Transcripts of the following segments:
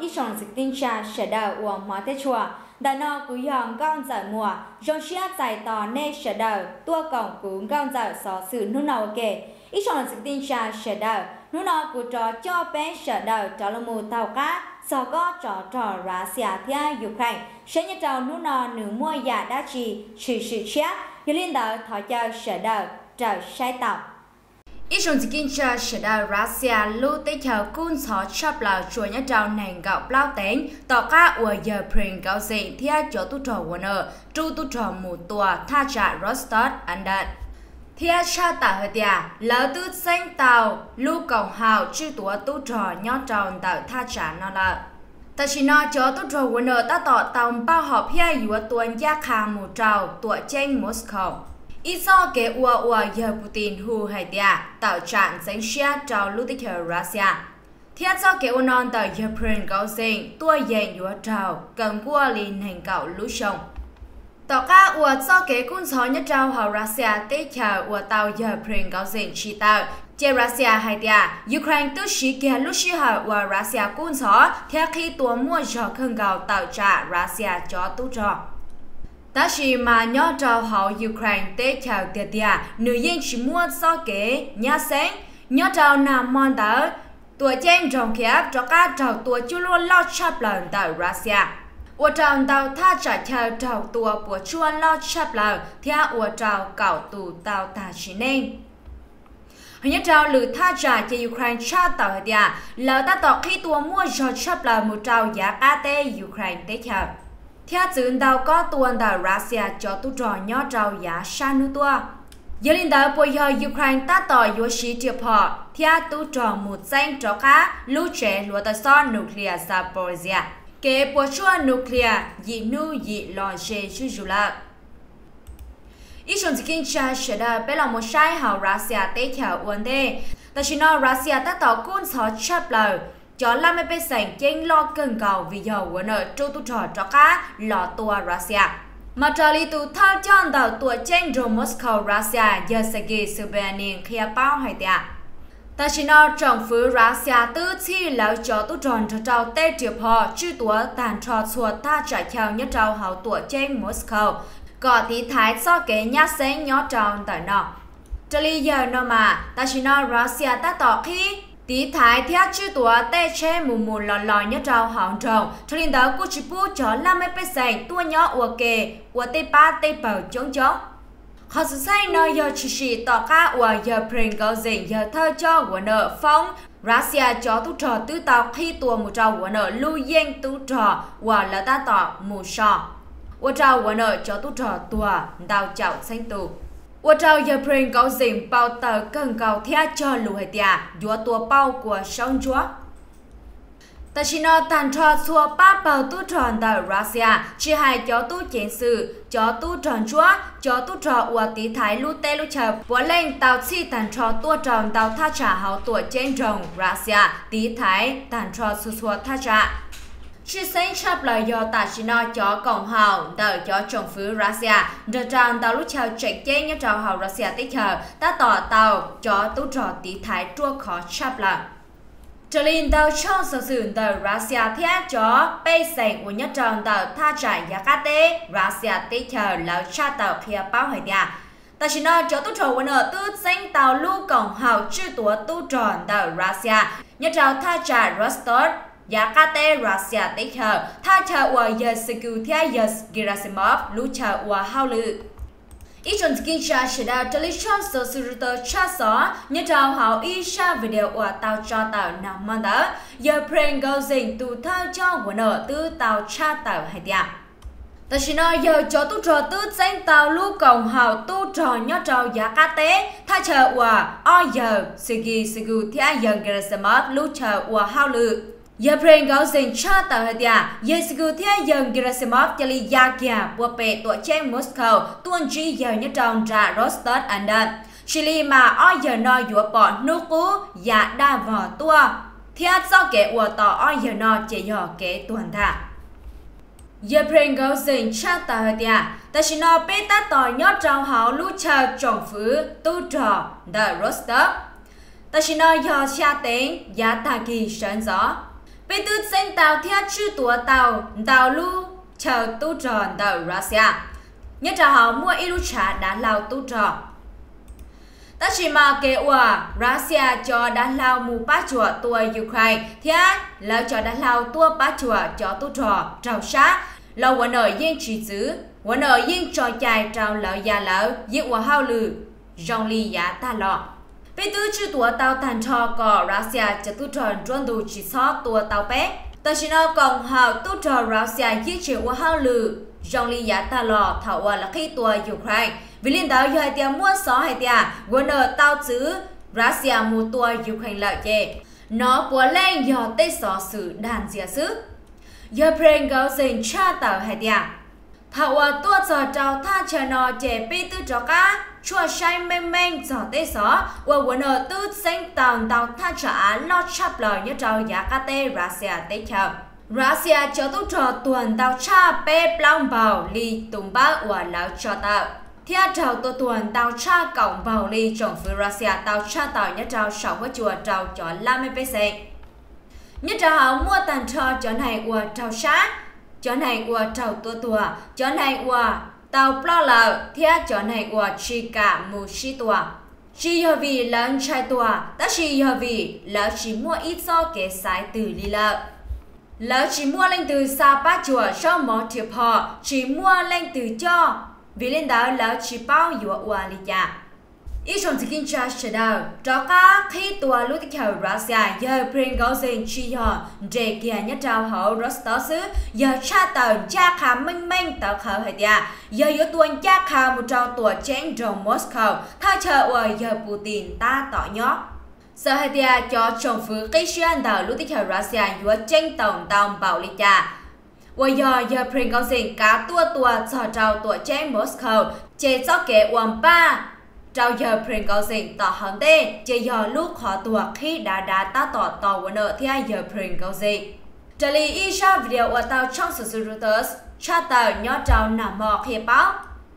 ít sòng dịch uổng chùa. Mùa dài nê tua cổng cú nào kể ít dịch cú cho bé là mù tàu cá sau có trò trò xia à thia Ukraine sẽ nhớ trò nụ nào nửa mua giả đã trì sự sự chết như liên đạo thọ cho sai tàu ít trong kinh cha sẽ Russia lưu tế chờ cun sọ chắp là chùa nhá trào nàng gạo lao tên tỏ ca ua giờ pring gạo dị thia cho tu trò warner tru tu trò mù tua tha trả Rostad đạn. thia cha tả hơi tia lỡ tư xanh tàu lưu cổng hào chư tua tu trò nhó trào tạo tha trả nó là ta chỉ nói cho tu trò warner ta tỏ tàu bao họp hia yếu tuần gia khà mù trào tua chanh Moscow Iso ke ua ua giờ Putin hu hai tia, tạo trạng danh xia trao lưu tích hợp Russia. Thiết cho ke ua non tờ prin cao sinh, tua dành yếu trao cần qua linh hành cạo lưu sông. Tỏ ca ua cho ke cung gió nhất trao hào Russia tế chờ ua tàu prin cao sinh chi tạo chế Russia hai tia, Ukraine tư sĩ kia lúc sĩ hào ua Russia cung gió theo khi tua mua cho khẩn gạo tạo trả Russia cho tu trò. Ta chỉ mà nhớ trào họ Ukraine tế chào tiệt tiệt, à. nữ dân chỉ mua so kế, nhà sáng, nhớ trào nằm mòn tớ, tuổi chen trong Kiev cho các trào tuổi chú luôn lo chắp lần tại Russia. Ủa trào tàu tha trả chào trào tuổi của chuan lo chắp lần, theo ủa trào cảo tù tàu ta chỉ nên. Hình như trào lử tha trả cho Ukraine cha tàu hệ tiệt, là ta tỏ khi tuổi mua cho chắp lần một trào giá AT Ukraine tế chào. Theo chứng đào có tuần đào Russia cho tu trò nhỏ trào giá sa nu tua. Giờ linh đào bồi hồi Ukraine ta tỏ yếu sĩ tiệp họ, theo tu trò một danh cho cá lưu trẻ lúa tà son nuclear Zaporizhia. Kế bố chua nuclear dị nu dị lò chê chú dù lạc. Ý chung chỉ kinh cha sẽ đà bế lòng một sai hào Russia tế theo uốn đê. Ta chỉ nói Russia ta tỏ côn sọ chấp lời, cho làm mấy bên sành chênh lo cần cầu vì giờ của nợ trô tu trò cho cá lọ tua Russia. Mà trả lý tù thao chọn đầu tùa chênh rô Moscow Russia, giờ sẽ ghi sự bè niên khi bao hay tìa. Ta chỉ nói trọng phứ Russia tư chi lão cho tu tròn cho trao tê triệp họ chư tùa tàn trò chùa ta trả theo nhất trao hào tùa chênh Moscow. Có tí thái cho kế nhát xế nhó tròn tại nọ. Trả lý giờ nó mà, ta chỉ nói Russia ta tỏ khi tí thái theo chữ tua tê che mù mù lò lò nhớ trâu hỏng trồng. Cho nên đó, cô chỉ bu cho năm mươi bê sành, tua nhỏ ua kề ua tê ba tê bờ chống chống họ sẽ say nơi giờ chỉ chỉ tỏ ca ua giờ pring câu dình giờ thơ cho của nợ phong Russia à, cho tu trò tư tàu khi tua một trò của nợ, lưu yên tu trò ua là ta tỏ mù sò. Ua trò của nợ cho tu trò tua đào chảo xanh tù. 我找日本高人报道更高贴着路海的，越多包过上桌。但是呢，但tra xua ba bầu tu tròn tại Russia chỉ hai cho tu chiến sự, cho tu tròn chúa, cho tu trò ua tí thái lu tê lu chờ, bố lên tàu chi tàn trò tu tròn tàu tha trả hậu tuổi trên rồng Russia, tí thái tàn trò xua xua tha trả. Chỉ sinh chấp là do ta chỉ nói cho cộng hào đợi cho chồng phứ Russia. Đợt rằng tàu lúc chào chạy chế nhớ trào hào Russia tích hợp ta tỏ tàu cho tú trò tí thái chua khó chấp là. trở lên tàu trong sở sử tờ Russia thiết cho bê sành của nhất tròn tàu tha trải giá cá tế. Russia tích hợp là cha tàu kia bao hồi nhà. Ta chỉ nói cho tu trò quân ở tư danh tàu lưu cộng hào, chư tùa tu tròn tàu Russia. Nhất trào tha trải Rostov Yakate Russia tích hợp tha chờ ua giờ Security giờ Gerasimov lũ chờ ua, hao lự ý chuẩn kinh cha sẽ đào chọn sở sử tờ cha xó. Nhớ trao hảo ý xa video của tàu cho tàu nằm mong đó giờ prank go dình tù thao cho của nợ tư tàu cha tàu hay tiạc. ta chỉ nói giờ cho tu trò tư danh tàu lưu cộng hào tu trò nhớ trò giá cá tế tha chờ ua, o giờ sigi sigu thia giờ Gerasimov lưu chờ ua, hao lự Yabren gao zin cha ta ha dia Yesigu thia dân Gerasimov chali yakia bộ pe tua chen Moscow. Tuan ji giờ nhất trong ra Rostov Andan Chile mà ở giờ no yua bỏ nô cú và đa vò tua. Thia do kẻ ua tỏ ở giờ no chỉ yo kẻ tuần thả. Yabren gao zin cha ta ha dia ta chỉ no bê ta tỏ nhớ trong hào lu chờ trọng phứ tu trò the Rostov. Ta chỉ no giờ xa tiếng ya dạ ta kỳ sơn gió. Bê tư danh tàu thiết chư tùa tàu, tàu lu, chờ tu tròn tàu Russia. Nhất là họ mua ilu trả đá lao tu tròn. Ta chỉ mà kế ủa, Russia cho đã lao mù bá chùa tua Ukraine, thiết là cho đã lao tua bá chùa cho tu tròn trào sát, lâu quần ở yên trì giữ, quần ở yên trò chài trào lỡ già lỡ, yên quà hao lừ, dòng ly giá ta lọ. Vì tư chữ tua tàu tàn trò có Russia cho tu tròn chuẩn đủ chỉ sót tua tàu bé ta chỉ nói còn hào tu trò Russia giết chế của hao lử dòng ly giá ta lò thảo là khi tua Ukraine vì liên đạo giờ tia mua xó hay tia quân ở tàu chứ Russia mua tua Ukraine lợi chê nó của lên giờ tê xó sự đàn dìa sức giờ pren gấu xin cha tàu hay tia thảo à tua giờ trào tha chờ nò chê pi tư cho cá. Chua say mênh mênh giờ tê gió và quân ở tư sinh tàu tàu tha trả lo chắp lời nhớ trào giá cá tê Russia à tê chờ Russia à cho tu trò tuần tàu cha bê plong bào li tùng ba và lão cho tàu. Theo trào tổ tuần tàu cha cộng bảo ly trong phía Russia à, tàu cha tàu nhất trào sáu cái chùa trào cho 50%. Nhất trào mua tàn trò cho này của trào sát, cho này của trâu tua tua cho này của tàu plo lờ, theo cho này của chi cả mù chi tua, Chỉ giờ vì lớn trai tua, ta chỉ giờ vì lỡ chỉ mua ít so kế sái từ ly lợ. Lỡ chỉ mua lên từ xa ba chùa cho mỏ thiệp họ, chỉ mua lên từ cho. Vì lên đó là chỉ bao nhiêu qua lý giả Isom thì kinh cha sẽ đào, đó cả khi tòa lúc tích hậu ra giờ bình gấu dành chi họ, để kia nhất trao hậu rất xứ, giờ cha tàu cha khá minh minh tàu khảo hệ tìa, giờ yếu tuần cha khá một trong tòa chén trong Moscow, thay chờ ở giờ Putin ta tỏ nhóc. Sở hệ tìa cho chồng phứ cây xuyên tàu lúc tích hậu ra xa, yếu chênh tổng tàu bảo lý cha. Và giờ giờ bình gấu dành cá tua tua cho trao tòa chén Moscow, chế cho kế uống ba, trao giờ print cao sinh tỏ hẳn tê, chỉ giờ lúc khó tua khi đã đã ta tỏ tỏ vấn ở thì ai giờ print cao sinh trở lý y sa video ở tàu trong sự sự Reuters cha tàu nhỏ trao nằm mò khi báo.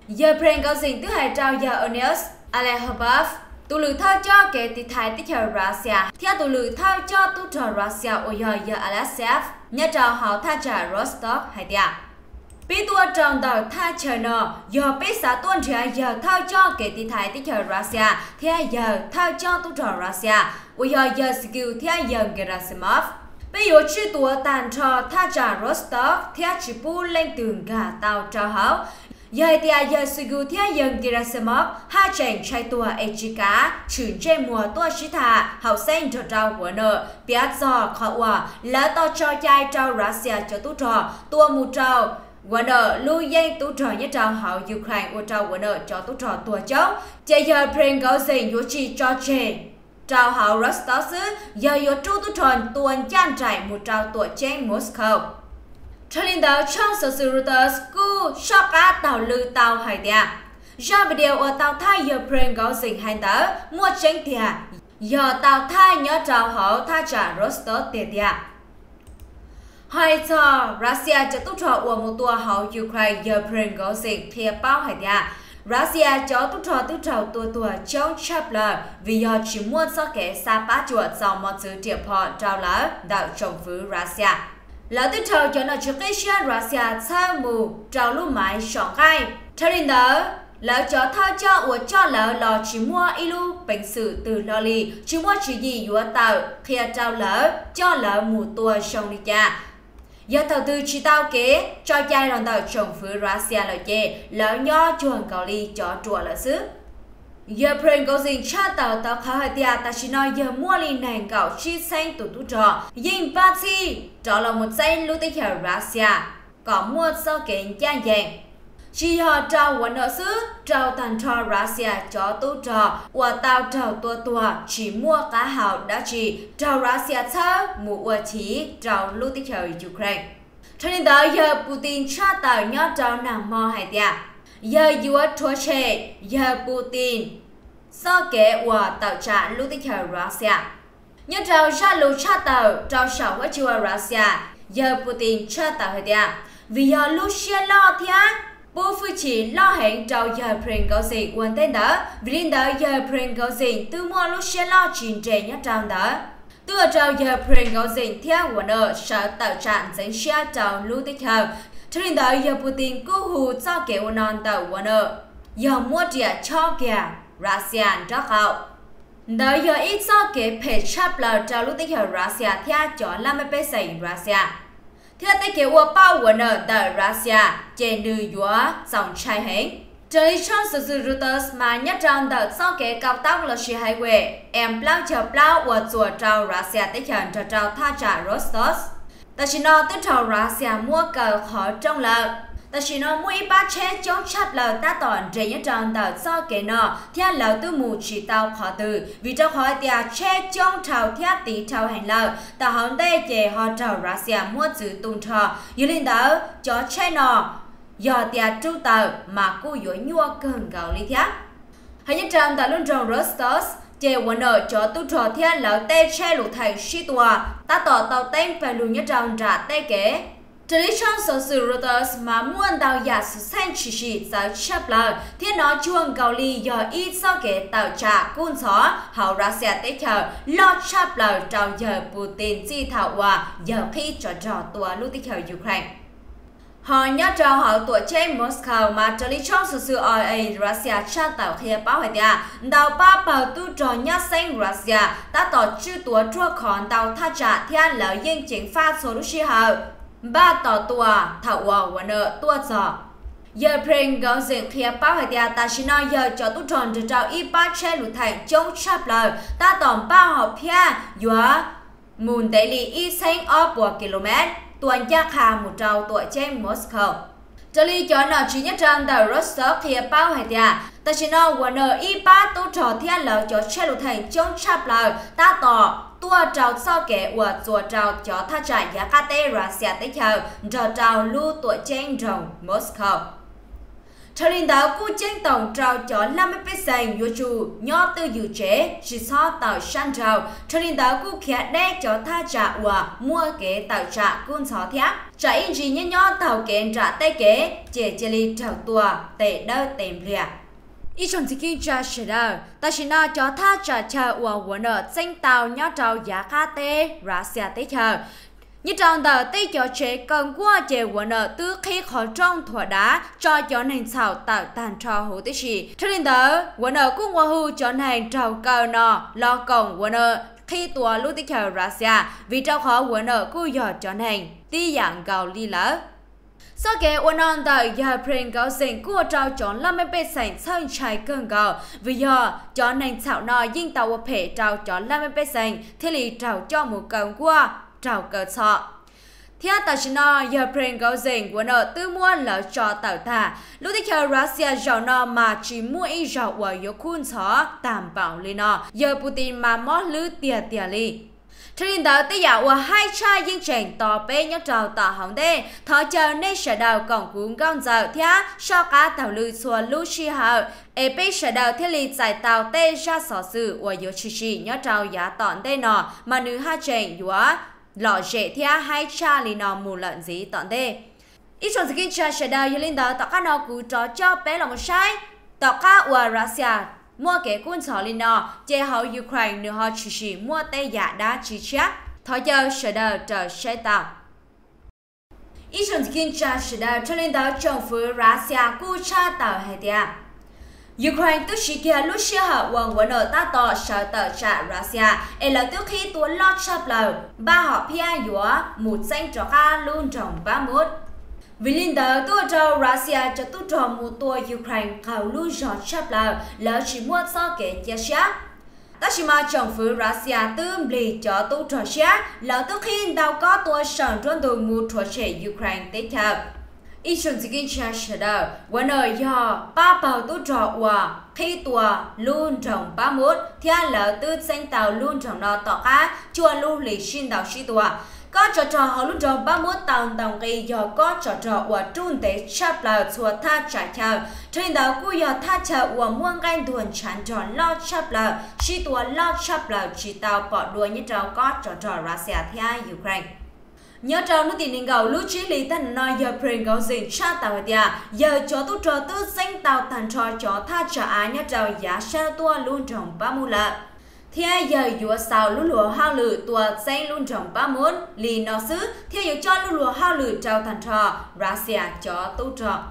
Giờ print cao sinh thứ hai trao giờ Onius Alehobov tụ lử thao cho kể từ thái tích hợp Russia. Theo tụ lử thao cho tụ trò Russia ở giờ giờ Alexev nhà trao họ tha trả Rostov hay tiệt à bí tua trong đầu tha chờ nọ, giờ bí xã tuân trẻ giờ thao cho kể tí thái tí chờ Russia. Thì giờ thao cho tu trò Russia. Bây giờ giờ skill thì giờ Gerasimov bây giờ chỉ tua tàn trò tha trả Rostov thì chỉ bu lên tường gà tàu cho hảo giờ thì à, giờ sự thì giờ dân Gerasimov hai chàng trai tua Echika chuyển trên mùa tua sĩ thà học sinh cho trao của nợ. Biết do khó quả lỡ to cho chai trao Russia cho tu trò, tua mù trao của nợ lưu dây tu trò nhất trào hậu Ukraine của trào của nợ cho tu trò tua cháu chạy giờ pren gấu dình yếu chi cho chê trào hậu Rostov giờ yếu tru tu tròn tuần chan trải một trào tua trên Moscow cho nên đó trong sở sự Reuters cú shock cá tàu lư tàu hải địa. Do video ở tàu Thái giờ pren gấu dình hành tớ mua tranh thìa. Giờ tàu Thái nhớ trào hậu tha trả Rostov tiền địa. Hai cho Russia cho tốt trò của một tua hậu Ukraine giờ pren có dình thìa bao hải địa. Russia cho tốt trò tốt trò tua tua trong Chapler vì họ chỉ muốn cho kẻ xa bá chuột sau một sự tiệp họ trao lỡ đạo trồng phứ Russia. lão tư trào cho nó trước cái xe Russia tham mù trao lúc mãi sỏng gai cho nên đó, Lỡ cho thao cho của cho lỡ lò chỉ mua ilu bệnh sự từ lo lì, chỉ mua chỉ gì của tàu khi trao lỡ cho lỡ mù tua sông đi cha do đầu tư chỉ tao kế, cho chai lòng tàu trồng phứ Russia là chê, lỡ nho chuồng cầu ly cho chùa là xứ. Giờ pren cầu gì cha tàu tàu khá hơi tia, ta chỉ nói giờ mua li nàng cầu chi xanh tụ tụ trò. Dinh ba chi trò là một dây lưu tích ở Russia có mua sau kiện cha dạng chỉ họ trao quần nợ xứ trao tàn trò Russia cho tu trò. Và tao trao tua tua, chỉ mua cá hào đã chỉ. Trao Russia thơ mua và chỉ trao lưu tích ở Ukraine. Cho nên đó, giờ Putin cha tàu nhớ trao nàng mò hay tiạ giờ dùa thua chê, giờ Putin so kế của tàu trả lưu tích hợp Russia. Nhớ trao ra lưu cha tàu trao sầu với chùa Russia. Giờ Putin cha tàu hơi tiạ vì giờ lúc xe lo thia bố phu chỉ lo hẹn trao giờ pren có gì quan tên đó vì linh đó giờ pren có gì từ mua lúc xe lo chuyện trẻ nhất trao đó từ trao giờ pring gấu gì theo của nợ sở tạo trạng dẫn xe trao lưu tích hợp. Cho nên đó giờ Putin cố hù cho kế non tạo của nợ giờ mua địa cho kẻ Russia cho khẩu. Đó giờ ít cho kẻ phải chấp lờ trao lưu tích hợp Russia theo cho làm bê xảy Russia theo tới kế của bao của nợ tàu Russia trên nữ dũa dòng trai hình Trời trong sự sự Reuters mà nhất trong đợt sau kế cao tốc là sĩ hai quê, em bao chờ bao và chùa trao Russia tích hiện cho trao tha trả Rostos. Ta chỉ nói tới trao Russia mua cờ khó trong lợi. Ta chỉ nói mua ba chế chống chấp lợ ta tòn trên nhất trong tàu. Sau kế nọ, theo là tư mù chỉ tao khó từ, vì trong khỏi tia à, chế chống trao theo tí trao hành lợi ta hôm đây chế họ trao Russia mua chữ tung trò, như linh đó cho chế nọ, do tia à, tru tờ mà cô dối nhua cần gạo lý thác. Hãy nhất rằng tàu luôn trong Rostos, chế quân ở cho tu trò theo là tê che lũ thầy sĩ tòa, ta tỏ tàu tên phải lù nhất rằng trả tê kế. Trở trong số sự Reuters mà muôn đào giả sự xanh chỉ chỉ giáo chấp lờ, thiên nó chuông gạo lý do ít so kế tạo trả cun xó, hậu ra xe tế chờ, lo chấp lờ trong giờ Putin di thảo hòa, giờ khi trò trò tùa lưu tích hợp Ukraine. Họ nhớ cho họ tuổi trên Moscow mà trở lý trong sự sự ở Russia cha tàu khía báo hệ tia đào ba bảo tu trò nhớ sinh Russia đã tỏ chữ tuổi chua khòn đào tha trả thiên lợi yên chính pha số lúc hậu ba tỏ tua thảo hòa và nợ tua trò giờ pring gạo diện khi bao hệ tia ta chỉ nói giờ cho tu tròn cho trao y ba che lụt thành chống chắp lời. Ta tỏ ba học phía dùa. Mùn tế lì y sinh ở 4 km tuần gia khà một trâu tuổi trên Moscow. Trở lý cho nó chỉ nhất rằng tờ Rostov khi bao hệ tia, ta chỉ nói và nợ y ba tổ tròn thiên lờ cho che lụ thành chống chắp lờ, ta tỏ tua trào sao kẻ của chùa trào cho tha trả giá ca tê ra xe hợp, trò trào lưu tuổi trên rồng Moscow. Cho nên đó cú tranh tổng trào cho 50 bế sành yếu chủ nhỏ tư dự chế chỉ so tạo săn trào cho nên đó cú khẽ đe cho tha trả và mua kế tạo trả cun xó thác trả in gì nhé nhỏ tạo kế trả tê kế chế chế li trào tua tệ đơ tèm liệt ý chọn chỉ kinh trả sẽ đờ ta chỉ nói cho tha trả chờ và vấn ở tranh tàu nhau tàu giá khá tê Russia tế chờ như trong tờ tây cho chế cần qua chế quân ở tư khi khó trong thỏa đá cho cho nền xào tạo tàn cho hữu tế chỉ. Cho nên tờ, quân ở cũng qua hưu cho nền trào cờ nọ lo cổng quân ở khi tùa lưu tích chờ Russia vì trao khó quân ở cũng dọt cho nền tí dạng gạo ly lỡ. Sau kế quân on tờ giờ pring gạo sinh của trao chọn làm mấy bê sảnh sơn trái cơn gạo vì giờ cho nên xạo nò dinh tàu phê trao chọn làm mấy bê sảnh thì lì trao cho một cơn qua trào cờ sọ. Theo tờ chỉ nói, giờ pren gấu dình của nợ tư mua lỡ cho tàu thả. Lúc tích hợp Russia giàu nọ mà chỉ mua ý giàu ở yếu khuôn xó tạm bảo lý nọ. Giờ Putin mà mót lư tìa tìa lý. Trên nên đó tới dạo và hai cha yên trình tỏ bê nhớ trào tỏ hỏng đê, thọ chờ nên sở đào còn cuốn con dạo thia, so cá tàu lư xua lưu chi hờ. Ê bê sở đào thiết lý giải tàu tê ra sỏ sự. Và yếu chi chi nhớ trào giá tọn tê nọ, mà nữ hai trình yếu lọ dễ thia hai cha lì nọ mù lợn gì tọn đê. Ít chọn skin cha sẽ đào như linh đó tỏ cá nọ cú trò cho bé là một sai. Tỏ cá ở Russia mua kẻ quân sở lì nọ chế hậu Ukraine nửa họ chỉ chỉ mua tê giả đá chỉ chắc thọ giờ sẽ đào trở xe tạo. Ý chọn kinh cha sẽ đào cho lên đó trong phủ Russia cú cha tạo hệ tiệt Ukraine tức sĩ kia lúc xưa họ quần quần ở ta tỏ sở tờ trả Russia. E là tức khi tuấn lót chập lầu ba họ pia yếu một danh cho ca luôn trong ba mốt vì linh tờ tôi cho Russia cho tôi cho một tuổi Ukraine khảo lưu cho chấp là là chỉ mua sao kể chia sẻ ta chỉ mà trong phủ Russia tương lì cho tôi cho sẻ là tức khi đào có tôi sản trong đồ một thuộc trẻ Ukraine tiếp theo. Ý chung chỉ kinh chia sẻ cha vấn đề do, ba bảo tu trọ hòa khi tòa luôn trồng ba mốt thiên lỡ tư danh tàu luôn trồng nó tỏ cá chua lưu lì xin đào sĩ tòa có trò trò họ luôn trồng ba mốt tàu đồng gây do có trò trò của trung tế chắp là chùa tha trả chờ trên đó cú do tha chờ của muôn gan tuần chán trò lo chắp là chỉ tua lo chắp là chỉ tàu bỏ đuôi như trò có trò trò Russia theo Ukraine nhớ trâu nó tiền gạo lúc chỉ lý thần nói giờ pren gạo gì cha tàu tia giờ cho tu trò tư danh tàu thành trò cho tha trả á nhớ trong giá xe tua luôn trồng ba mu lợ. Thiên giờ dùa sao lũ lùa hao lử tua xanh luôn trồng ba muốn lì nó xứ thiên giờ cho lũ lùa hao lử trao thành trò Russia cho tu trò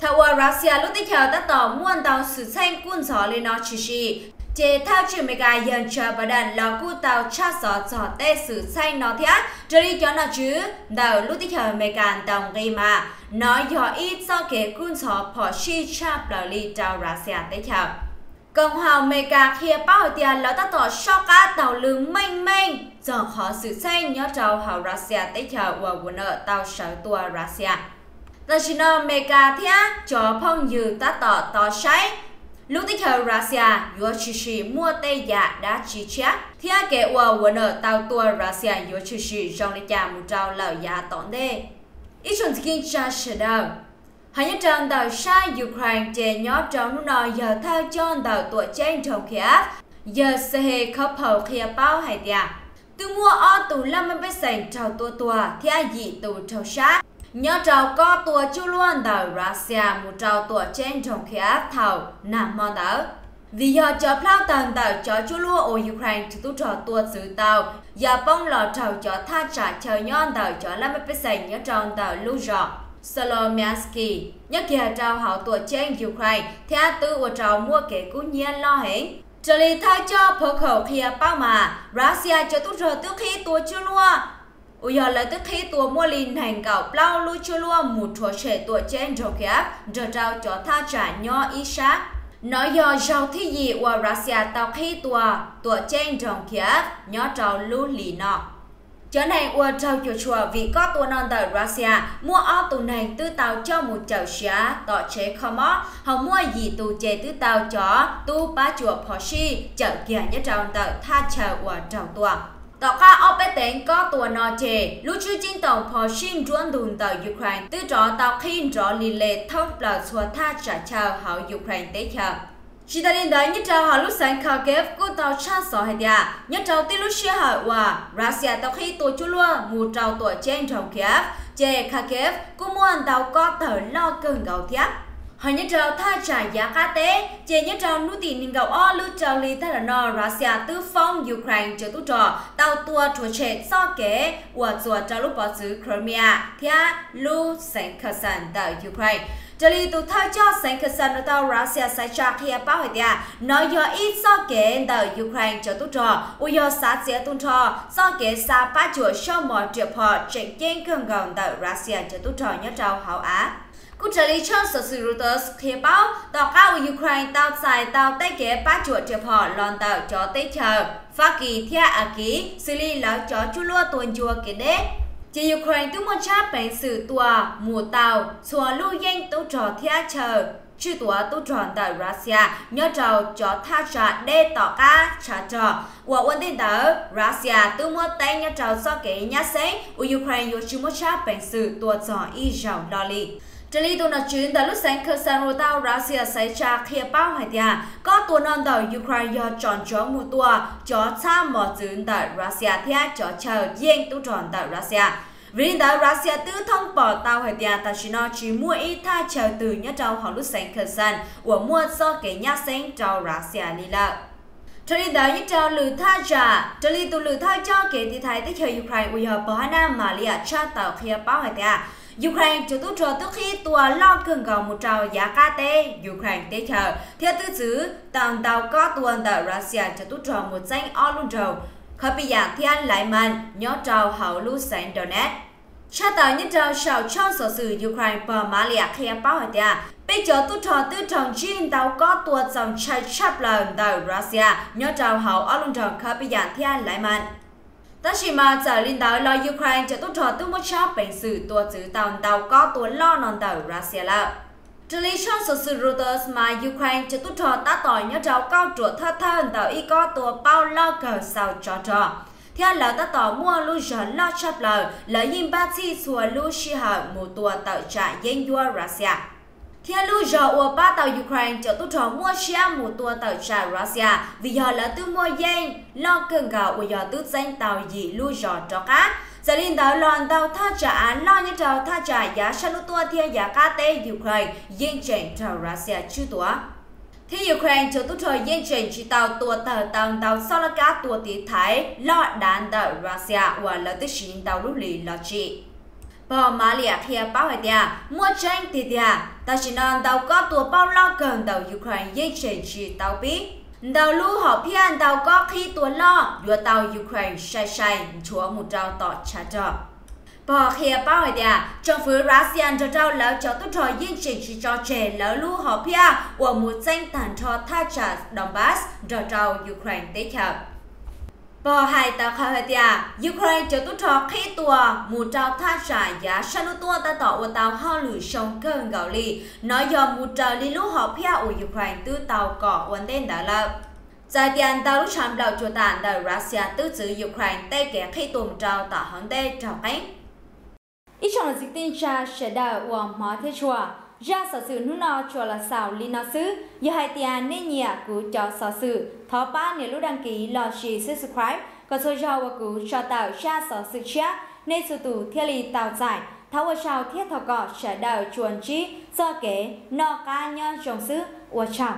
thảo qua Russia lúc tiếp theo ta tỏ muôn tàu sự xanh quân gió lên nó chỉ chỉ chế thao chữ mấy cái dân chờ bà đàn là cụ tàu cha gió gió tê sự xanh nó thiết trở đi cho nó chứ đầu lúc tiếp theo mấy cái đồng gây mà nó do ít do kế quân gió bỏ chi chạp là li trao Russia tiếp theo Cộng hòa mê cả khi bao tiền lão ta tỏ cho cá tàu lưng mênh mênh giờ khó xử xanh nhớ trâu hào Russia tới chờ và quân ở tàu sở tua Russia. Ta chỉ nói mê cả thia cho phong dư ta tỏ tỏ sáy lúc tới chờ Russia yếu chỉ chỉ mua tây giả đã chỉ chắc thế kể và quân ở tàu tua Russia yếu chỉ chỉ trong lịch trả một trâu lão giá tỏn đê. Ít chuẩn kinh cha sẽ đâu hãy nhớ rằng tàu sai Ukraine chế nhó trong lúc nào giờ theo cho tàu tuổi trên trong Kiev giờ sẽ hề khắp hậu khi à bao hay tià. Từ mua ở tù lâm bên bên sành trào tua tua, thì ai dị tù trào sát. Nhớ trào có tua chú luôn tàu Russia, một trào tua trên trong Kiev thầu nằm mòn tàu. Vì giờ cho plau tàu tàu cho chú lúa ở Ukraine, thì tôi trò tua giữ tàu. Giờ bông lò trào cho tha trả chờ nhon tàu cho lâm bên bên sành, nhớ tròn tàu lưu rõ. Solomiansky nhắc kia trao hậu tuổi trên Ukraine theo tư của trao mua kể cú nhiên lo hẹn trở lý thay cho phở khẩu kia bao mà, Russia cho tốt rồi tức khi tuổi chưa lua. Ủa giờ là tức khi tuổi mua linh hành cậu bao lưu chưa lua một chúa trẻ tuổi trên rồi kia rồi trao cho tha trả nho ý sát. Nói do giàu thi gì của Russia tao khi tuổi tuổi trên rồi kia nhỏ trao lưu lì nọ. Chở này, ua trao chùa chùa, vì có tu non tại Russia, mua ô tù này tư tàu cho một chậu xá tọ chế khó mó. Họ mua gì tù chế tư tàu chó tu ba chùa phò si chợ kia nhất trao tại tha chờ ua trao tuần tỏ ca ở bên tên có tuần nọ chế lúc chú chính tổng phò xin truân đùn tại Ukraine. Tư trọ tàu khi rõ lì lệ thông là xua tha trả chào họ Ukraine tế chờ chỉ ta đến đấy nhất trao họ lúc sáng Kharkiv cô tàu cha sọ hay dia nhất trao tin lúc xưa hỏi và Russia tàu khi tổ chức luôn một trao tổ trên trong Kiev chế kép cô muốn tàu có tờ lo cơn gạo thiếp họ nhất trao tha trả giá cá tế. Chế nhất trao nút tiền ninh gạo o lưu trao lý thay là no. Russia tư phong Ukraine chờ tu trò. Tàu tua trò trẻ so kế của chùa trao lúc bỏ xứ Crimea. Thia lưu sáng Kherson tại Ukraine. Jali tu thao cho sáng cơ sản ở tàu Russia sai cha khi bao hồi tia nói do ít so kế tàu Ukraine cho tu trò u do sát chế tu trò so kế sa ba chuột cho mọi triệu họ chạy trên cường gồng tàu Russia cho tu trò nhớ trao hảo á Cú trả lý cho sở sử Reuters khi báo tàu cao ở Ukraine tàu xài tàu tay kế ba chuột triệu họ lòn tàu cho tay chờ Hoa Kỳ theo à ký xử lý lão chó chú lua tuần chùa kế đế chỉ Ukraine tu một cha bệnh sự tòa, mùa tàu xóa lưu danh tu trò thia chờ. Chư tòa tu tròn tại Russia, nhớ trò cho tha trả đê tỏ ca trả trò. Và quân tin tờ, Russia tu một tay nhớ trò so kể nhá xế. U Ukraine yêu chư một cha bệnh sự tòa trò y rào lo li. Trên lý tu nói chuyện tại lúc sáng cơ sản hồ tàu Russia xảy ra khi bao hải tia. Có tuần non tàu Ukraine do chọn chó một tua chó xa mỏ chuyến tại Russia thia chó chờ riêng tu tròn tại Russia. Vì đã Russia tư thông bỏ tàu hải tia, ta chỉ nó chỉ mua ít tha chờ từ nhá trâu, họ lúc sáng khởi sân của mua do cái nhá sáng trâu Russia đi lợ. Cho lý đó những trâu lừa tha trả. Cho lý tụ lử tha cho kể thì thấy tới chơi Ukraine bây giờ bỏ hai năm mà lia cha tàu kia bao hải tiền Ukraine cho tôi cho tức khi tua lo cường gạo một trào giá ca tê. Ukraine tế chờ. Theo tư xứ, tàu tàu có tuần tại Russia cho tôi cho một danh o luôn trầu. Khởi bây giờ dạ, thiên anh lại mạnh nhớ trào hậu lưu sáng Donetsk. Cha tờ nhất trào sầu cho sở sự Ukraine bờ Mã lìa khi báo hỏi tìa. Bây giờ tôi trò tư trọng chuyên tàu có tua dòng chạy chắp lần tờ Russia nhớ trào hậu ở luôn tròn khởi bây giờ dạ, thiên anh lại mạnh tất chỉ mà trở lên tàu lo Ukraine cho tu trò tư một chắp bệnh sự tua chữ tàu tàu có tua lo non tàu Russia là. Trili cho số sự Reuters mà Ukraine cho tu trò ta tỏi nhớ trao cao chuột thơ thân tàu y có tua bao lo cờ sao cho trò. Theo là ta tỏ, mua lưu giờ lo chấp lờ là yên ba chi xua lưu shi hờ một tua tàu trại yên vua Russia. Thiên lưu giờ của ba tàu Ukraine cho tu trò mua xe một tua tàu trả Russia. Vì giờ là tu mua danh lo cường gạo của giờ tu danh tàu gì lưu giờ cho cá. Giờ linh tàu lòn tàu tha trả, lo như tàu tha trả, giá sân tua thiên giá cá tê Ukraine dân chèn tàu Russia chưa tua thì Ukraine cho tụt thời dân trình chỉ tàu tua tờ tàu tàu sau là cá tua tí thái, lo đàn tàu Russia và là tức xin tàu lúc lì lo chị bỏ má lìa phía bao hệ tia mua tranh thì tia à. ta chỉ nói tàu có tua bao lo gần tàu Ukraine dây trình chỉ tàu bí tàu lưu họ phía tàu có khi tua lo. Vừa tàu Ukraine sai sai chúa một trao tỏ trả trọ bỏ khía à, bao hệ địa à. trong phía Russia cho trao lỡ cho tôi trò dây chỉ chỉ cho trẻ lỡ lưu họ phía của một danh tàn cho tha trả Donbass, cho trao Ukraine tế theo bỏ hai tàu khai hệ tia, Ukraine cho tu trò khi tua một trao tha trả giá sân tua ta tỏ của tàu ho lử sông cơn gạo lì nói do một trao lý lũ họ phía của Ukraine từ tàu cỏ ổn định đã lập. Tại tiền tàu lúc chạm đầu chủ tàn đời Russia tư giữ Ukraine tê kẻ khi tùm trao tỏ hướng tê trao cánh. ít trong là dịch tin cha sẽ đào của má thế chùa ra sở sự nu nào chùa là sao li nào sư giờ hai tia nên nhẹ cú cho sở sự. Thọ ba nếu lúc đăng ký lo chỉ subscribe có số cho và cú cho tạo ra sở sự chia. Nên sự tù thiết lý tạo giải tháo và sao thiết thọ cọ sẽ đào chuồn chi. Do kế nọ ca nhân trồng sư và chào